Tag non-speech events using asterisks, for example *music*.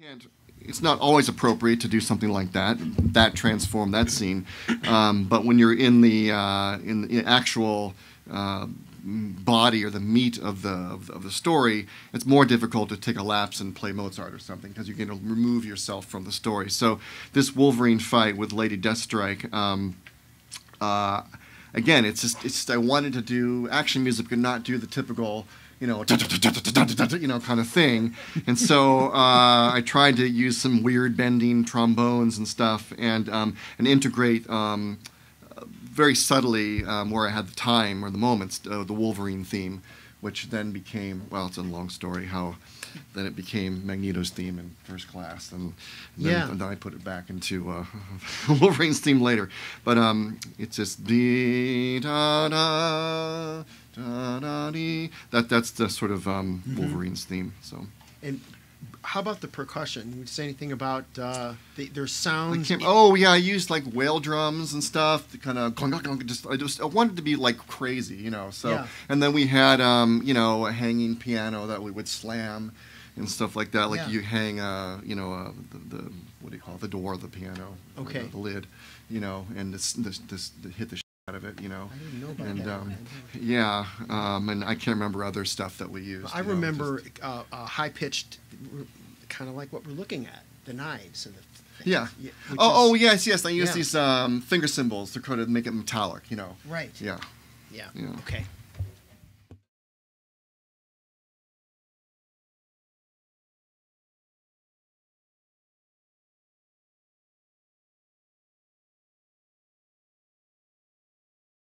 can't it's not always appropriate to do something like that that transform that scene. Um, but when you're in the uh, in the actual uh, body or the meat of the of, the story it's more difficult to take a lapse and play Mozart or something because you're going to remove yourself from the story. So this Wolverine fight with Lady Deathstrike um, uh, again it's just it's just I wanted to do action music but not do the typical you know, you know, kind of thing. And so uh, I tried to use some weird bending trombones and stuff, and um, and integrate um, very subtly um, where I had the time or the moments uh, the Wolverine theme, which then became well, it's a long story how. Then it became Magneto's theme in First Class, and, then, Yeah. and then I put it back into uh, *laughs* Wolverine's theme later. But um, it's just dee da da da da dee. That that's the sort of um, Wolverine's theme. So And how about the percussion? Would you say anything about uh, the, their sounds? can't, oh yeah, I used like whale drums and stuff. Kind of just I just I wanted to be like crazy, you know. So Yeah. and then we had um, you know a hanging piano that we would slam and stuff like that. Like Yeah. you hang uh, you know uh, the, the what do you call it? the door of the piano? Okay. The, lid, you know, and this this, this hit the out of it, you know. I didn't know about and um, yeah, um, and I can't remember other stuff that we used. I you know, remember just- uh, uh, high pitched, kind of like what we're looking at, the knives and the. things. Yeah. which Oh, oh yes, yes. I use Yeah. these um, finger cymbals to kind of make it metallic, you know. Right. Yeah. Yeah. Yeah. Okay.